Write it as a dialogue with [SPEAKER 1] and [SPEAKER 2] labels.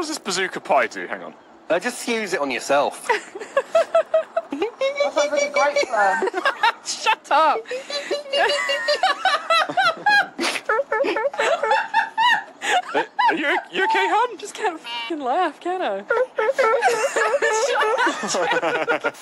[SPEAKER 1] what does this bazooka pie do? Hang on.
[SPEAKER 2] Uh, just use it on yourself.
[SPEAKER 3] That sounds really great plan.
[SPEAKER 4] Shut up!
[SPEAKER 1] Uh, are you, you okay, hon?
[SPEAKER 4] Just can't f***ing laugh, can I?